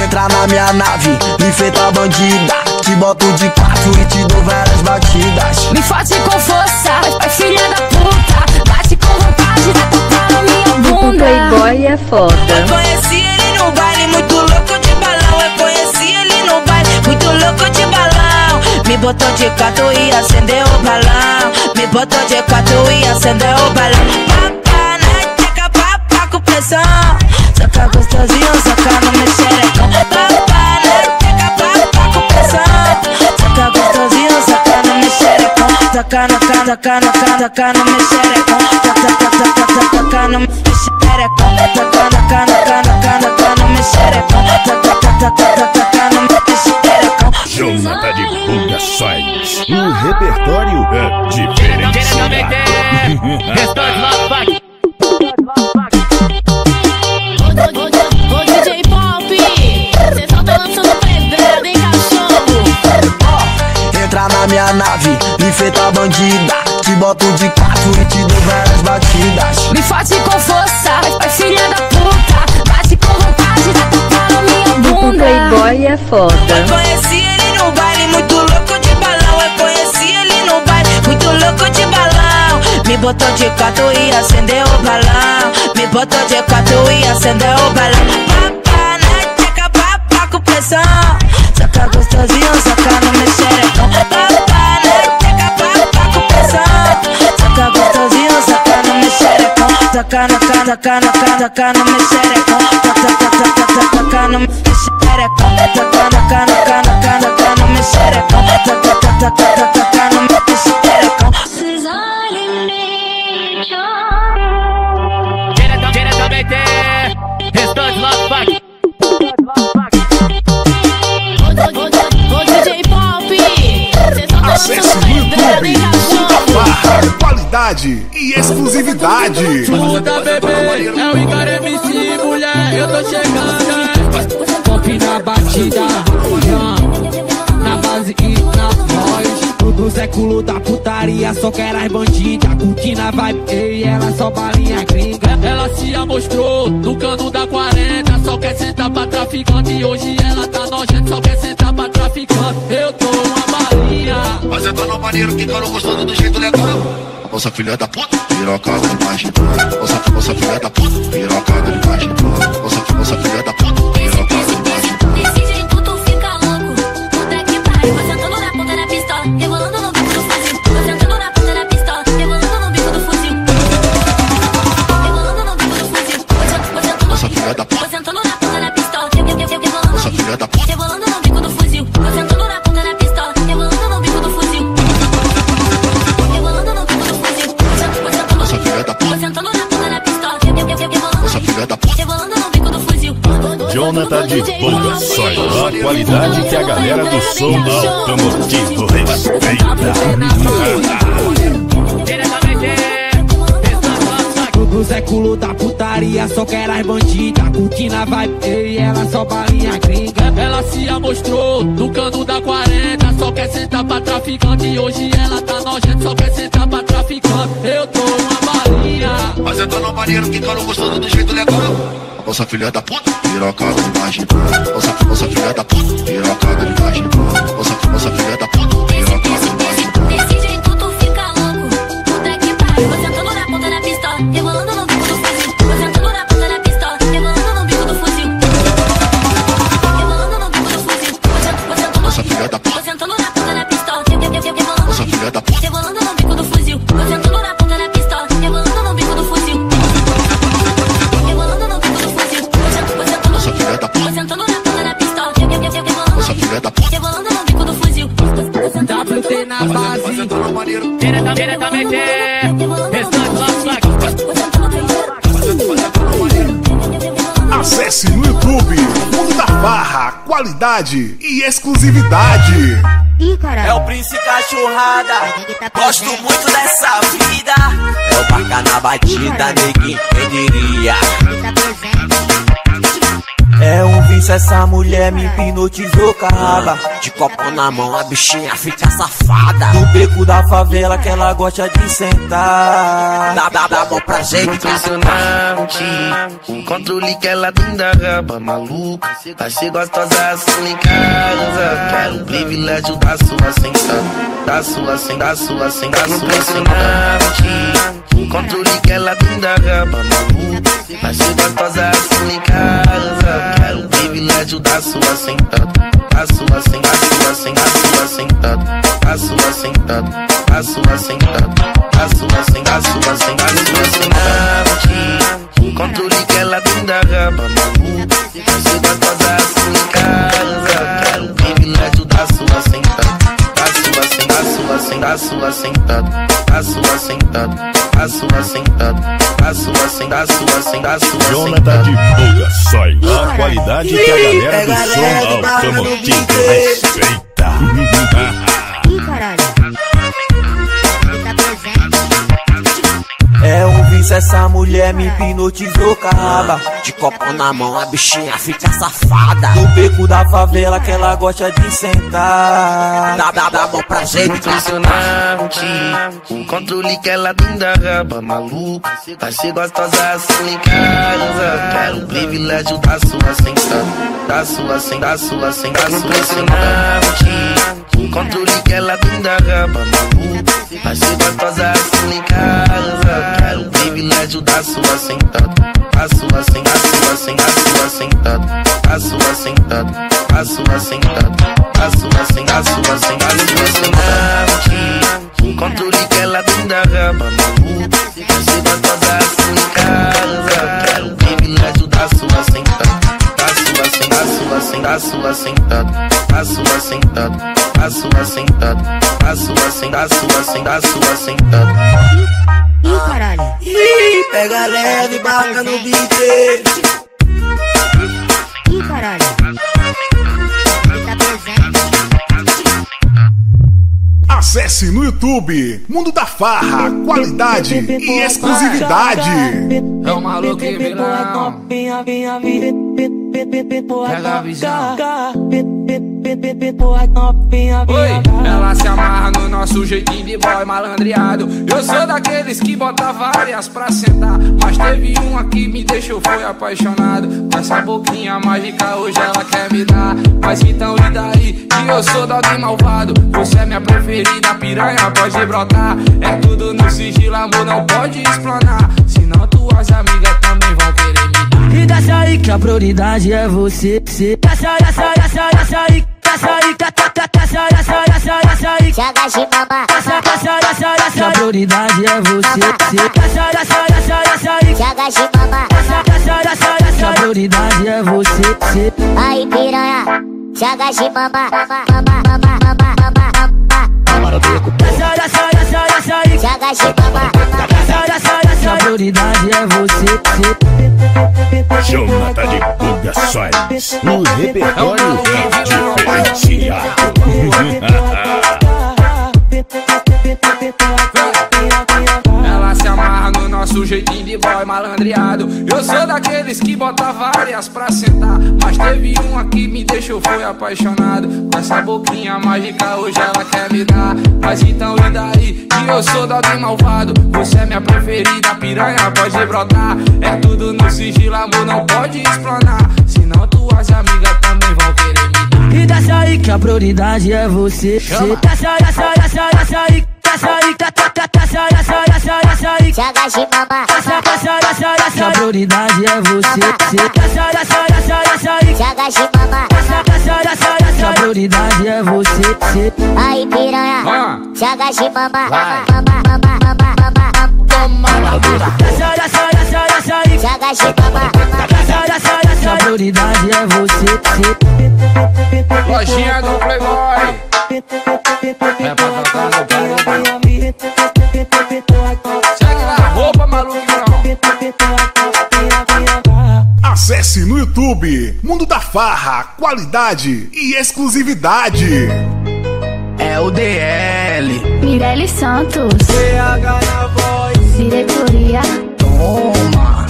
Entra na minha nave, me feita bandida. Te boto de quatro e te dou várias batidas. Me forte com força, vai filha da puta. Bate com vontade, vai tocar na minha O bunda. Playboy é foda. Conheci ele no baile, muito louco de balão. Eu conheci ele no baile, muito louco de balão. Me botou de quatro e acendeu o balão. Me botou de quatro e acendeu o balão. Papa né? teca, papa com pressão. Soca gostosinho, soca no meu xerecão Papa né? teca, papa com pressão. Soca gostosinho, soca no meu xerecão Soca no cano, soca no cano, soca no meu xerecão Soca, soca, soca, soca, soca no meu xerecão Soca no cano, cano, cano, cano, cano, meu Soca, soca, soca, soca, soca no meu Jonathan de Pulgações. O repertório é diferenciado. Ô DJ Pop, cê só tá lançando pedrada, cachorro? Entra na minha nave, enfeita a bandida Te boto de quatro e te dou várias batidas Me fode com força, vai filha da puta. Bate com vontade, na minha O bunda. Playboy é foda. Muito louco de balão. Me botou de quatro e acendeu o balão. Me botou de quatro e acendeu o balão. Papá na tcheca, papá com pressão. Saca gostosinho, saca no meu xerecão. Papá na tcheca, papá com pressão. Saca gostosinho, saca no meu xerecão. Saca na cara, saca na cara, saca no meu xerecão. Saca, no meu xerecão. Saca na cara, saca na cara, saca no meu xerecão. Saca, saca, saca, saca no meu E exclusividade. Escuta, bebê, é o MC, mulher, eu tô chegando. Pop na batida, na base e na voz. Todo século da putaria, só quer as bandidas. Curtindo a vibe, ei, ela só balinha gringa. Ela se amostrou no cano da 40, só quer sentar pra traficante. Hoje ela tá nojenta, só quer sentar pra traficante. Eu tô uma balinha. Mas eu tô no maneiro que caro gostando do jeito legal. Moça filha da puta, pirocada demais. Moça, moça filha da puta, pirocada demais. Moça, moça filha da puta, pirocada Jonathan de Pulgações. A qualidade que a galera do som automotivo respeita. Todo século da putaria, só quer as bandidas. Curtindo a vibe, ei, ela só balinha gringa. Ela se amostrou no cano da 40, só quer sentar pra traficante. E hoje ela tá nojenta, só quer sentar pra traficante. Eu tô uma balinha. Mas eu tô no maneiro que caro gostando do jeito legal. Moça filha da puta, pirocada demais. Moça, moça filha da puta, pirocada demais. Moça, Qualidade e exclusividade. Ih. É o Príncipe Cachorrada, gosto muito dessa vida. É o barca na batida, neguinho, quem diria? Vício, essa mulher me hipnotizou com a raba. De copo na mão, a bichinha fica safada. No beco da favela que ela gosta de sentar. Dá, dá, dá bom pra gente. Impressionante O controle que ela tem da raba maluca ser gostosa assim em casa Quero o privilégio da sua sentada Da sua sentada, da sua sentada, da sua sentada O controle que ela tem da raba maluca Vai ser gostosa assim em casa Quero o privilégio da sua sentada Da sua sentada, da sua sentada, da sua sentada Da sua sentada, da sua sentada Da sua sentada, da sua sentada, controle que ela tem da raba maluca Vai ser gostosa assim em casa Quero o privilégio da sua sentada Da sua sentada, da sua sentada, da sua sentada Da sua sentada, da sua sentada Da sua sentada, da sua sentada, da sua Jonathan de sentada Pulgações. A qualidade que a galera do som automotivo respeita. Vício, essa mulher me hipnotizou, caraba. De copo na mão, a bichinha fica safada. No beco da favela que ela gosta de sentar. Dá, dá, dá bom prazer. Impressionante O controle que ela tem da raba maluca Vai ser gostosa assim em casa Quero o privilégio da sua sentada Da sua sentada, da sua sentada Impressionante O controle que ela tem da raba maluca Vai ser gostosa assim em casa Quero privilégio da sua sentada Da sua sentada, da sua sentada, da sua sentada Da sua sentada, da sua sentada Da sua sentada, da sua sentada Impressionante O controle que ela tem da raba maluca Vai ser gostosa assim em casa o privilégio da sua sentada Da sua sentada, da sua sentada, da sua sentada Da sua sentada, da sua sentada Da sua sentada, sua sentada, da sua sentada Ih, caralho. Ih, pega leve, bata no beat. Ih, caralho. Tá presente. Acesse no YouTube Mundo da Farra, qualidade e exclusividade. É o maluco e vilão. Pega a visão. Oi, ela se amarra no nosso jeitinho de boy malandreado. Eu sou daqueles que bota várias pra sentar. Mas teve uma que me deixou, foi apaixonado. Com essa boquinha mágica hoje ela quer me dar. Mas então e daí? Que eu sou alguém malvado. Você é minha preferida, menina piranha pode brotar É tudo no sigilo, amor, não pode explanar Senão tuas amigas também vão querer me dar E dessa aí que a prioridade é você se Essa, essa, essa, aí Essa aí, essa, essa, essa, essa Se agache, mamá Essa, essa, essa, essa A prioridade é você se Essa, essa, essa, essa aí Se agache, mamá Essa, essa, essa, essa A prioridade é você se Aí, piranha Se agache, mamá Mamá, mamá, mamá, mamá prioridade é você. Cê. Jonathan de Pulgações. No repertório diferenciado. nosso jeitinho de boy malandreado. Eu sou daqueles que bota várias pra sentar. Mas teve uma que me deixou, foi apaixonado. Com essa boquinha mágica hoje ela quer me dar. Mas então e daí? Que eu sou alguém malvado. Você é minha preferida, piranha pode brotar. É tudo no sigilo, amor, não pode explanar. Senão tuas amigas também vão querer me dar. E desce aí que a prioridade é você. Chama. Aí, desce aí, desce aí, Joga de mamar. Que a prioridade é você. Joga de mamar. Que a prioridade é você. Aí piranha. Ah. Joga de mamar. Mamar, mamar, mamar, mamar. Toma na bunda. Desce desce desce desce a prioridade é você. Lojinha do Playboy. É pra tocar no paredão. Segue na roupa, maluco. Acesse no YouTube Mundo da Farra, qualidade e exclusividade. É o DL. Mirelle Santos, PH na voz. Diretoria. Toma.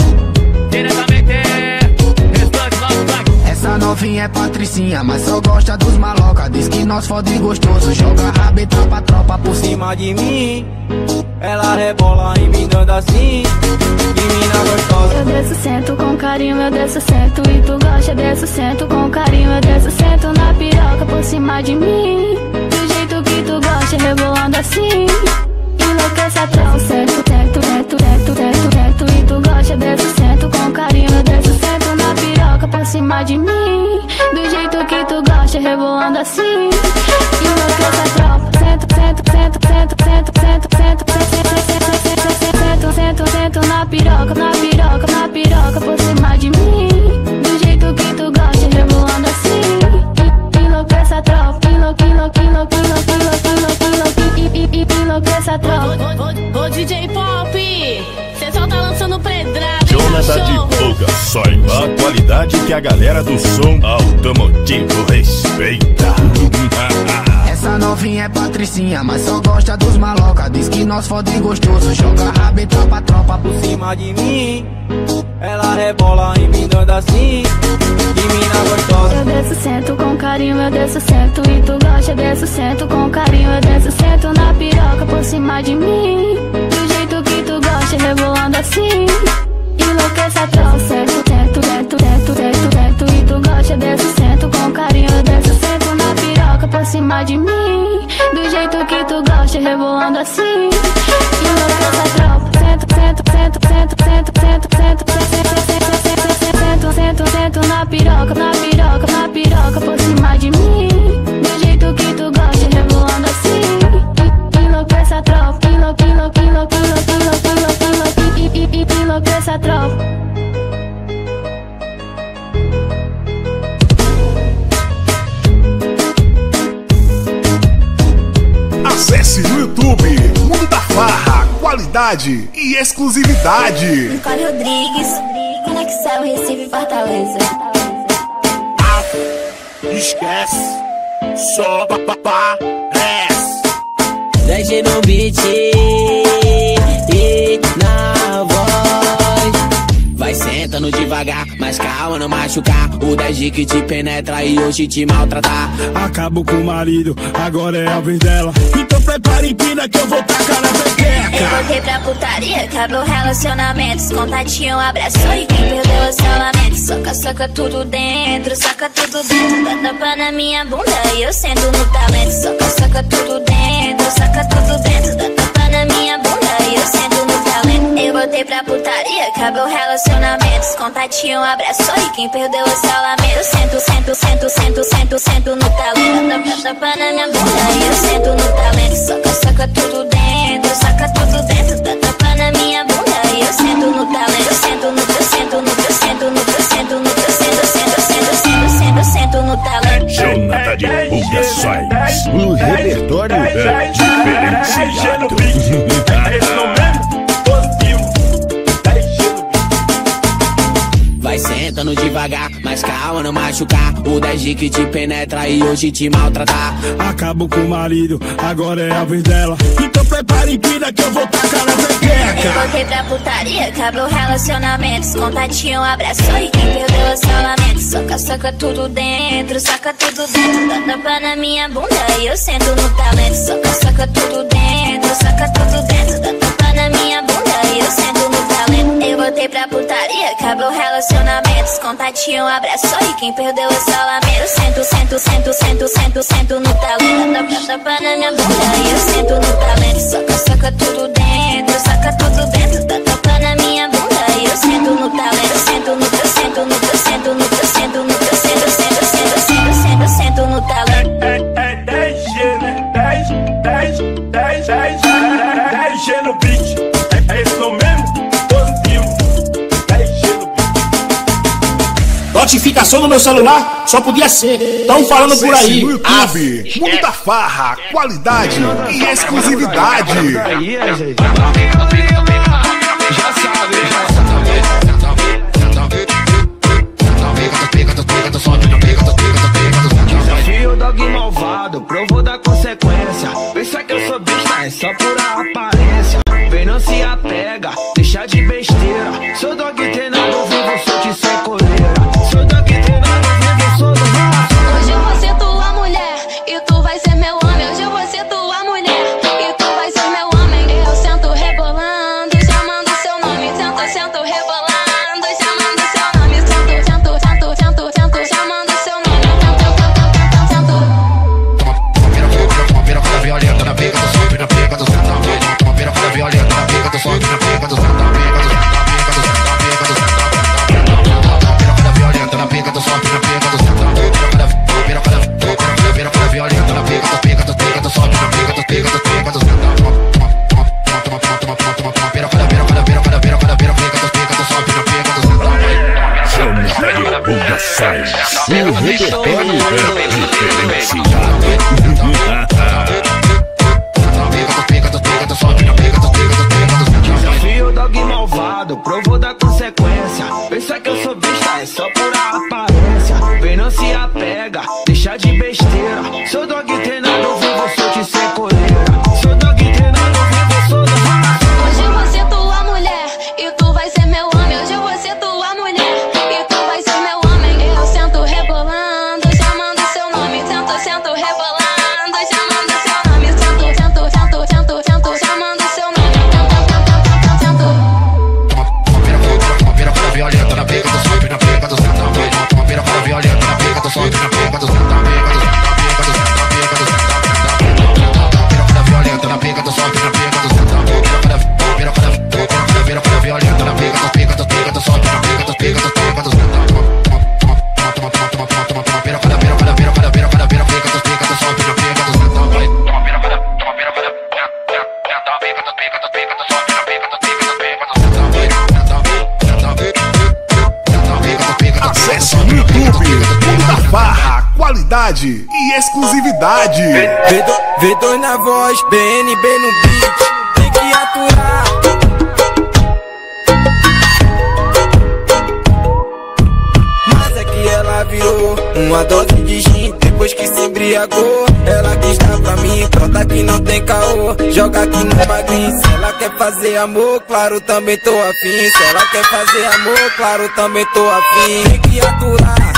Essa novinha é patricinha, mas só gosta dos maloca. Diz que nós fode gostoso, joga rabeta pra tropa por cima. de mim. Ela rebola em mim dando assim. Menina gostosa. Eu desço, sento com carinho, eu desço, sento e tu gosta, desço, sento com carinho, eu desço, sento na piroca por cima de mim. Do jeito que tu gosta, rebolando assim. Enlouquece a tropa, sento, sento, sento, sento, sento, sento e tu gosta, desço, sento com carinho, eu desço, sento na piroca por cima de mim. Do jeito que tu gosta, rebolando assim. Enlouquece a tropa, sento, sento, sento, sento, sento, sento, sento, sento, sento, sento, sento, na piroca, na piroca, na piroca por cima de mim. Do jeito que tu gosta, rebolando assim. Enlouquece a tropa, enlouque, enlouque, enlouque, enlouque, enlouque, enlouque, enlouque, enlouque, enlouquece a tropa. Ô DJ Pop, cê só tá lançando pedrada. Jonathan de Pulgações. A qualidade que a galera do som automotivo respeita. Essa novinha é patricinha, mas só gosta dos maloca. Diz que nós fode gostoso, joga rabo e tropa, tropa por cima de mim. Ela rebola em mim dando assim De mina gostosa. Eu desço, sento com carinho, eu desço, sento. E tu gosta, eu desço, sento com carinho Eu desço, sento na piroca por cima de mim. Do jeito que tu gosta, rebolando assim. Enlouqueça, troca, sento, sento, sento, sento, sento, sento E tu gosta, eu desço, sento com carinho Eu desço, piroca por cima de mim Do jeito que tu gosta, rebolando assim Enlouqueça, troca, sento, sento, sento, sento, sento, sento, sento, sento, sento, sento na piroca, na piroca, na piroca por cima de mim. Do jeito que tu gosta, rebolando assim. Enlouquece a tropa, enlouque, enlouque, enlouque, enlouque, enlouque, enlouque, enlouquece a tropa. YouTube Mundo da Farra, qualidade e exclusividade. Nicole Rodrigues, Conexão Recife Fortaleza. Esquece, só parece. 10G no beat sentando devagar, mas calma, não machucar. O 10G que te penetra e hoje te maltratar. Acabo com o marido, agora é a vez dela. Então prepare empina que eu vou tacar na Eu pepeca. voltei pra putaria, acabou relacionamentos Contatinho abraçou e quem perdeu o salvamento Soca, soca tudo dentro, soca tudo dentro Dá tapa na minha bunda e eu sento no talento Soca, soca tudo dentro, soca tudo dentro Na minha bunda e eu sento no talento Eu voltei pra putaria, acabou relacionamentos Contatinho abraçou e quem perdeu o salvamento Sento, sento, sento, sento, sento, sento no talento. Tapa na minha bunda e eu sento no talento. Soca, soca tudo dentro, soca tudo dentro. Dá tapa na minha bunda e eu sento no talento. Eu sento no, eu sento no, eu sento no, eu sento no, sento, sento, sento, sento, sento, eu sento no talento. Jonathan de Divulgações. O repertório é diferenciado. Esse momento é Vai sentando devagar, mas calma, não machucar. O 10G que te penetra e hoje te maltratar. Acabo com o marido, agora é a vez dela. Então prepare empina que eu vou tacar na Eu pepeca. voltei pra putaria, acabou relacionamentos Contatinho abraçou e quem perdeu o salvamento Soca, soca tudo dentro, soca tudo dentro Dá tapa na minha bunda e eu sento no talento Soca, soca tudo dentro, soca tudo dentro Dá tapa na minha bunda e eu sento no botei pra putaria. Acabou relacionamentos, contatinho, abraço. E quem perdeu é só lameiro. Sento, sento, sento, sento, sento, sento no talento. Toca, tapa na minha bunda. E eu sento no talento. Soca, soca tudo dentro, soca tudo dentro. Tá tapa na minha bunda. E eu sento no talento. Sento no teu, sento no teu, sento no teu, sento no teu, sento, sento, sento, sento, sento, sento no talento. É, é, 10 10 10 10 10 10 10 10 10 10 10 Notificação no meu celular só podia ser. Estão falando por aí. no YouTube Mundo da Farra, qualidade e exclusividade. Desafio dog malvado, provou da consequência. Pensa que eu sou besta, é só por aparência. Vem, não se apega, deixa de besteira. Sou dog treinado, virou uma dose de gin depois que se embriagou. Ela quis dar pra mim, pronta que não tem caô. Joga aqui no magrinho. Se ela quer fazer amor, claro, também tô afim. Se ela quer fazer amor, claro, também tô afim. Tem que aturar.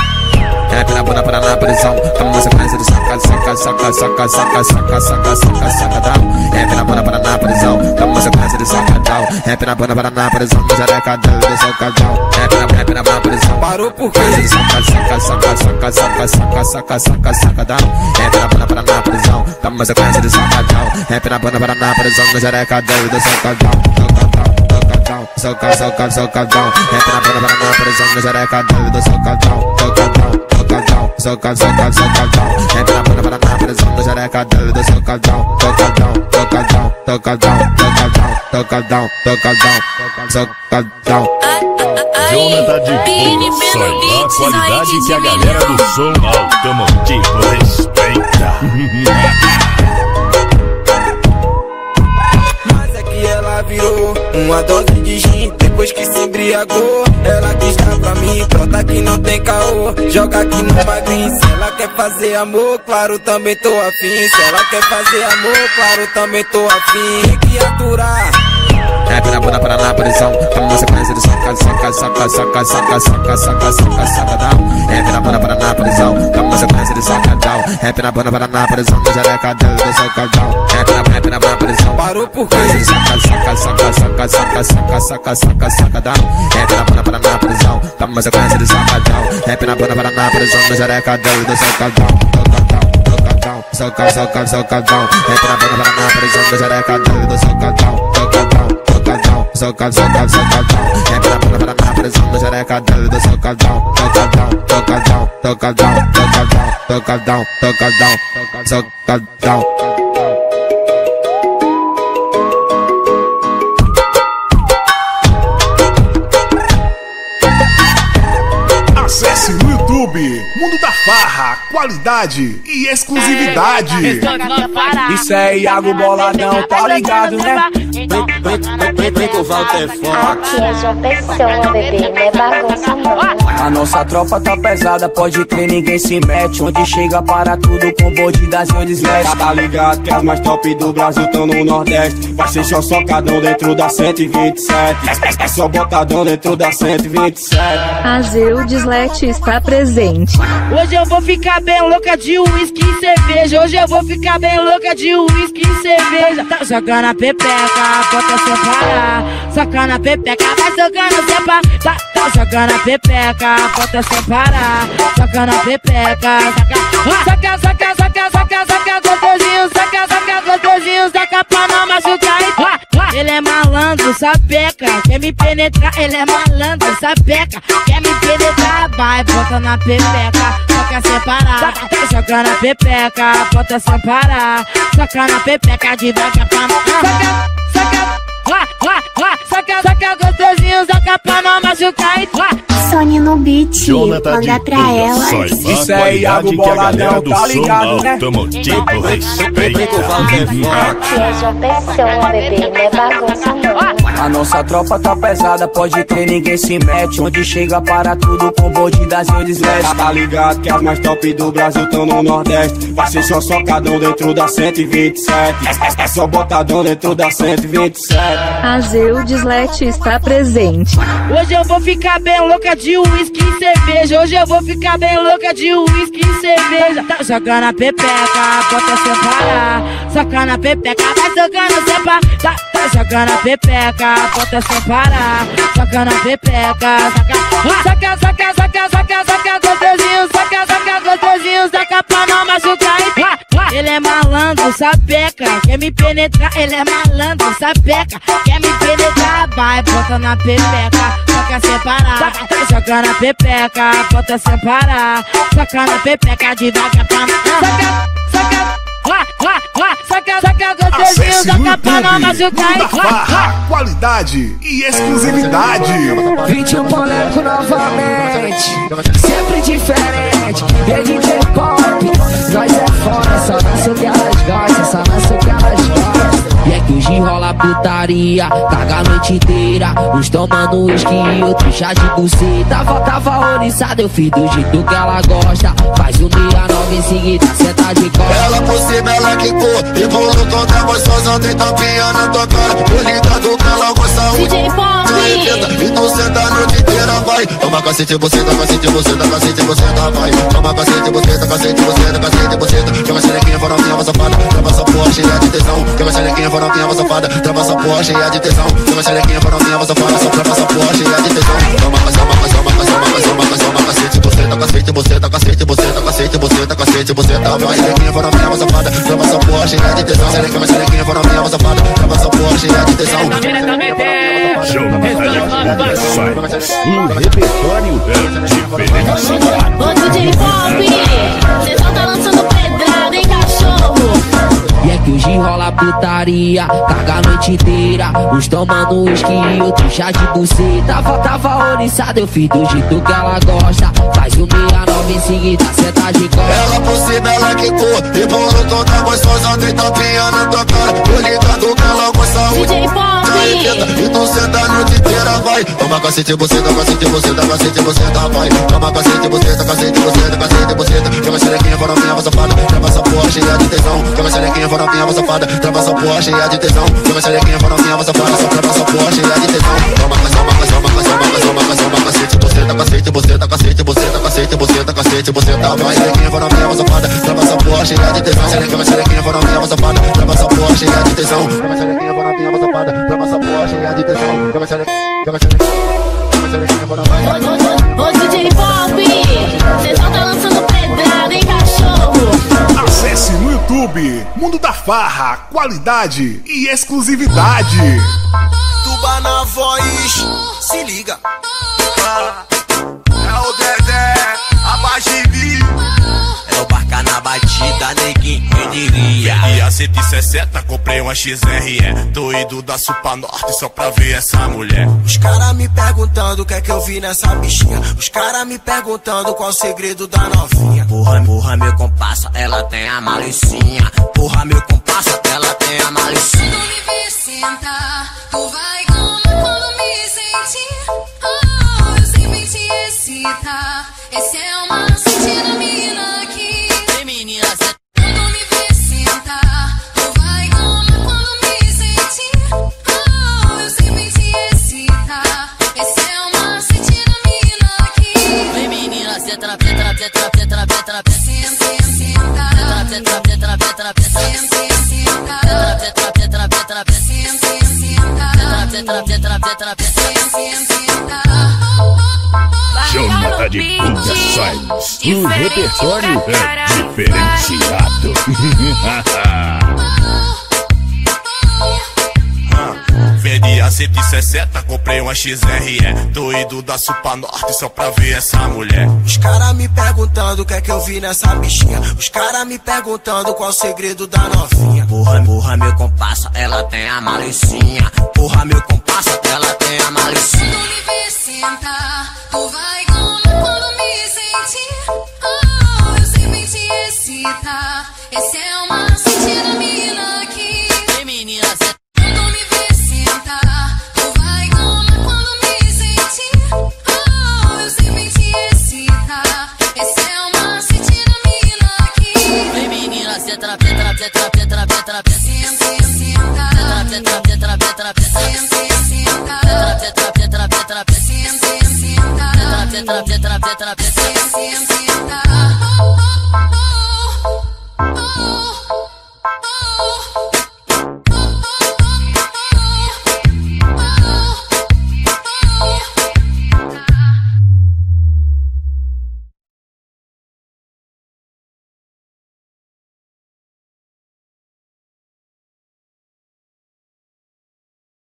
É pela bunda para na prisão Tamo na sequência do saca, saca, saca, saca, saca, saca, saca, saca, saca, down É pela bunda para na prisão Tamo na sequência do saca, down É pela bunda para na prisão jareca saca, down É pela, é pela na prisão Parou por quê? Saca, saca, saca, saca, saca, saca, saca, saca, saca, down É pela bunda para na prisão Tamo na sequência do saca, down É pela bunda para na prisão jareca down, do saca, down Soca, soca, soca, down É pela bunda para na prisão jareca do saca, down Soca, down socadão, soca, soca, socadão. Entra na bunda para cá, para soca, xereca dela do socadão, socadão, socadão, socadão, socadão, socadão, socadão, socadão. Jonathan de Pouco, só dá qualidade que a galera do som automotivo respeita. Mas é que ela virou uma dose de gin depois que se embriagou. Ela quis dar pra mim, pronta que não tem caô. Joga aqui no magrinho. Se ela quer fazer amor, claro, também tô afim. Se ela quer fazer amor, claro, também tô afim. Tem que aturar. É pela bunda para na prisão Tamo na sequência do saca, saca, saca, saca, saca, saca, saca, saca, saca, down É pela bunda para na prisão Tamo na sequência do saca, down É pela bunda para na prisão No jareca down, do saca, down É pela, é pela na prisão Parou por quê? Saca, saca, saca, saca, saca, saca, saca, saca, saca, down É pela bunda para na prisão Tamo na sequência do saca, down É pela bunda para na prisão No jareca down, do saca, down Soca, soca, socadão Entra na banda para na prisão do jareca doido Socadão, socadão, socadão, socadão, socadão. É pra pra pra pra pressão da xereca dela do socadão, socadão, socadão, socadão, socadão, socadão, socadão, socadão. Acesse no YouTube Mundo da Fá. Farra, qualidade e exclusividade. Isso é Iago Boladão, tá ligado, né? Vem com o Walter Aqui é João Pessoa, bebê, não é bagunça não. A nossa tropa tá pesada, pode crer, ninguém se mete. Onde chega para tudo com bonde das grandes mestres. Tá ligado que as mais top do Brasil tão no Nordeste. Vai ser só socadão dentro da 127. É só botadão dentro da 127. Azeu Dislete está presente. Hoje eu vou ficar bem louca de uísque e cerveja. Hoje eu vou ficar bem louca de uísque e cerveja. Tá jogando a pepeca, bota sem parar. Socando a pepeca, vai jogando sem parar. Tá, tá jogando a pepeca, bota sem parar. Socando a pepeca, saca, saca, saca, saca, saca, saca, gostosinho, saca, saca, gostosinho, saca pra não machucar. Ele é malandro, sapeca, quer me penetrar. Ele é malandro, sapeca, quer me penetrar. Vai, bota na pepeca, soca sem parar. Tá jogando a pepeca, bota sem parar. Soca na pepeca devagar pra não. Lá, lá, lá. Soca, soca gostosinho, soca pra não machucar. Sony no beat, Jonathan manda pra ela. só Isso lá a é Iago Boladão, do tá ligado, né? automotivo respeita. Aqui é João Pessoa, bebê, não é bagunça não. A nossa tropa tá pesada, pode crer, ninguém se mete. Onde chega para tudo com bonde das grandes mestres. Tá ligado que as mais top do Brasil tão no Nordeste. Vai ser só socadão dentro da 127. É só botadão dentro da 127. Azeu Dislete está presente. Hoje eu vou ficar bem louca de uísque e cerveja. Hoje eu vou ficar bem louca de uísque e cerveja. Tá jogando a pepeca, bota sem parar. Socando a pepeca, vai jogando sem parar. Tá, tá jogando a pepeca, bota sem parar. Socando a pepeca, saca, saca, saca, saca, saca, saca, gostosinho, saca, saca, gostosinho, saca pra não machucar. Ele é malandro, sapeca, quer me penetrar. Ele é malandro, sapeca, quer me penetrar. Vai, bota na pepeca, soca sem parar. Tá jogando a pepeca, bota sem parar. Soca na pepeca devagar pra não. Soca, soca, lá, lá, lá. Soca, soca, gostosinho, soca pra não machucar. Da Farra, qualidade e exclusividade. 21 boneco novamente, sempre diferente. Rede de pop, Nós é foda, só nasce o que elas gostam, hoje rola putaria, caga a noite inteira. Uns tomando uísque e outros chá de buceta. Tava oriçada, eu fiz do jeito que ela gosta. Faz o 69 em seguida, senta de costa. Ela por cima, ela quicou E pulou toda emoção, tem tapinha na tua cara Tô ligado que ela gosta DJ Pop. E tu senta a noite inteira, vai Toma cacete, você tá cacete, você tá cacete, você tá vai Toma cacete, você tá cacete, você tá cacete, você tá Joga xerequinha, fora minha, safada Trava essa porra cheia de tesão Joga xerequinha, fora minha, safada Trava essa porra cheia de tesão Joga xerequinha, fora minha, safada Só trava essa porra cheia de tesão Toma toma toma cacete, toma cacete, toma cacete Você tá cacete, você tá cacete, você tá cacete, você tá cacete, você tá vai Xerequinha, fora minha, safada Trava essa porra cheia de tesão Xerequinha, xerequinha, fora minha, safada Trava essa porra cheia de tesão O repertório é diferenciado. Ô DJ Pop, cê só tá lançando cachorro? E é que hoje rola putaria, caga a noite inteira. Uns tomando uísque e outros chá de buceta. Tava, tava oriçada, eu fiz do jeito que ela gosta. Faz o 69 em seguida, senta de costa. Ela por cima, ela quicou E pulou toda gostosa, tem tapinha na tua cara Tô ligado que ela gosta DJ Pop. E tu senta a noite inteira, vai Toma cacete, você tá cacete, você tá cacete, você tá vai Toma cacete, você tá cacete, você tá cacete, você tá Joga xerequinha, fora minha, safada Trava essa porra cheia de tesão Joga xerequinha, fora minha, safada Trava essa porra cheia de tesão Joga xerequinha, fora minha, safada Só trava essa porra cheia de tesão Toma cacete, toma cacete, toma cacete, toma cacete, toma cacete Você tá cacete, você tá cacete, você tá cacete, você tá cacete, você tá vai Xerequinha, fora minha, safada Trava essa porra cheia de tesão Xerequinha, minha, safada Trava essa porra cheia de tesão Joga xerequinha, fora minha, safada Trava essa porra cheia de tesão Joga xerequinha, joga xerequinha Joga xerequinha, fora minha Ô, DJ Pop, cê só tá lançando pedrada, hein, cachorro? Acesse no YouTube Mundo da Farra, qualidade e exclusividade. Tuba na voz, se liga. É o na batida, neguinho, diria? E a 160, comprei uma XRE. Doido da Supa Norte só pra ver essa mulher. Os cara me perguntando o que é que eu vi nessa bichinha. Os cara me perguntando qual o segredo da novinha. Porra, porra, meu compasso, ela tem a malicinha. Porra, meu compasso, ela tem a malicinha. Quando me vê sentar, tu vai como quando me sentir. Oh, eu sempre te excitar. Esse é o macete da mina O repertório é diferenciado. Vendi a 160, comprei uma XRE. Doido da Supa Norte só pra ver essa mulher. Os cara me perguntando o que é que eu vi nessa bichinha. Os cara me perguntando qual o segredo da novinha. Porra, porra, meu compasso, ela tem a malicinha. Porra, meu compasso, ela tem a malicinha. Quando me vê sentar, tu vai como quando me sentir. Esse é o macete da mina aqui. Ei, menina, cê Quando me vê sentar, tu vai como quando me sentir. Oh, eu sempre te excitar. Esse é o macete da mina aqui. Vem menina, Senta, senta. cê tra, cê tra, cê tra, Senta, senta. cê tra, cê tra, cê tra, cê tra, Senta, senta.